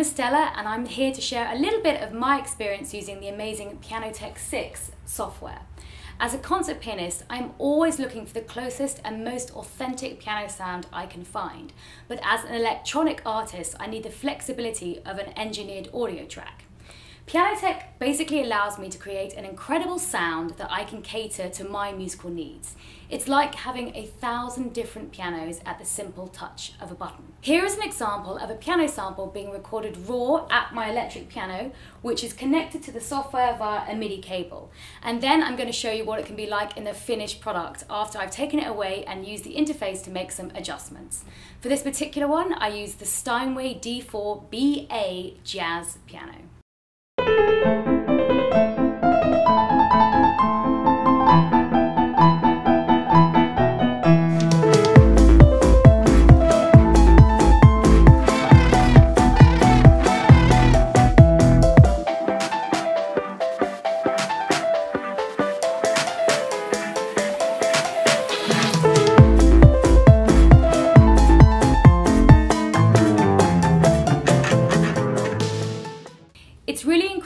Estela and I'm here to share a little bit of my experience using the amazing Pianoteq 6 software. As a concert pianist, I'm always looking for the closest and most authentic piano sound I can find. But as an electronic artist, I need the flexibility of an engineered audio track. Pianoteq basically allows me to create an incredible sound that I can cater to my musical needs. It's like having a thousand different pianos at the simple touch of a button. Here is an example of a piano sample being recorded raw at my electric piano, which is connected to the software via a MIDI cable. And then I'm going to show you what it can be like in the finished product after I've taken it away and used the interface to make some adjustments. For this particular one, I used the Steinway D4 BA Jazz piano.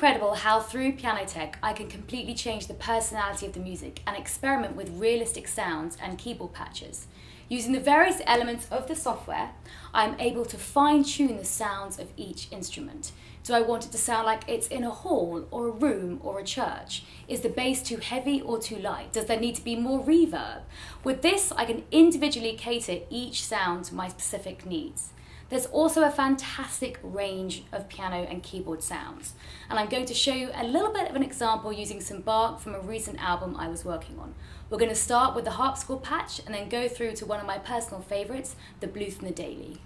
Incredible how through Pianoteq I can completely change the personality of the music and experiment with realistic sounds and keyboard patches. Using the various elements of the software, I'm able to fine tune the sounds of each instrument. Do I want it to sound like it's in a hall or a room or a church? Is the bass too heavy or too light? Does there need to be more reverb? With this, I can individually cater each sound to my specific needs. There's also a fantastic range of piano and keyboard sounds, and I'm going to show you a little bit of an example using some bark from a recent album I was working on. We're going to start with the harpsichord patch and then go through to one of my personal favourites, the Bluthner Daily.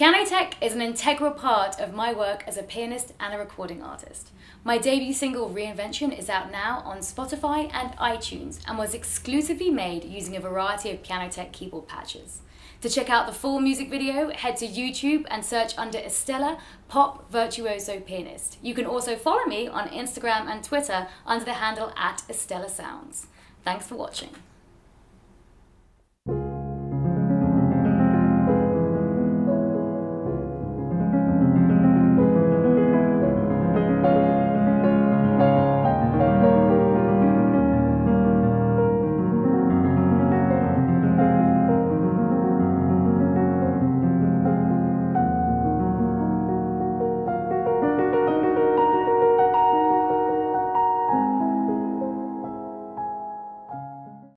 Pianoteq is an integral part of my work as a pianist and a recording artist. My debut single Reinvention is out now on Spotify and iTunes and was exclusively made using a variety of Pianoteq keyboard patches. To check out the full music video, head to YouTube and search under Estela Pop Virtuoso Pianist. You can also follow me on Instagram and Twitter under the handle at Estela Sounds. Thanks for watching.